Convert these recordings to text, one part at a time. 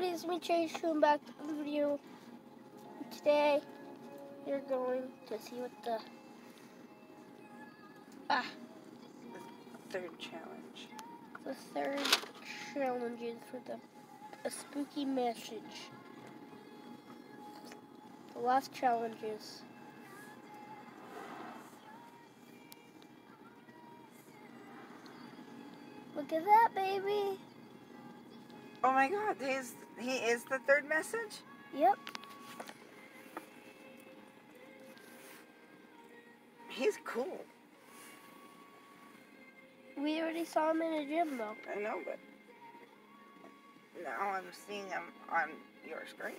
what is me Chase showing back to the video. Today you're going to see what the ah Third challenge. the third challenge is for the a spooky message. The last challenge is Look at that baby. Oh my god, he's he is the third message? Yep. He's cool. We already saw him in a gym though. I know, but now I'm seeing him on your screen.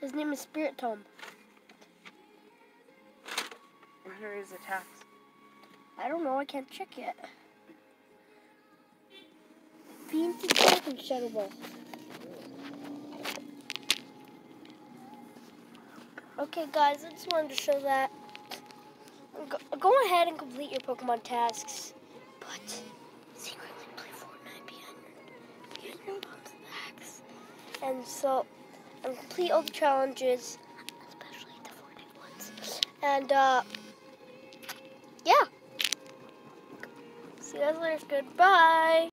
His name is Spiritomb. What are his attacks? I don't know, I can't check yet. Beam to Dragon Shadow Ball. Okay guys, I just wanted to show that. Go, go ahead and complete your Pokemon tasks, but secretly play Fortnite behind your, mom's backs. And so, and complete all the challenges, especially the Fortnite ones. And uh, yeah. See you guys later. Goodbye.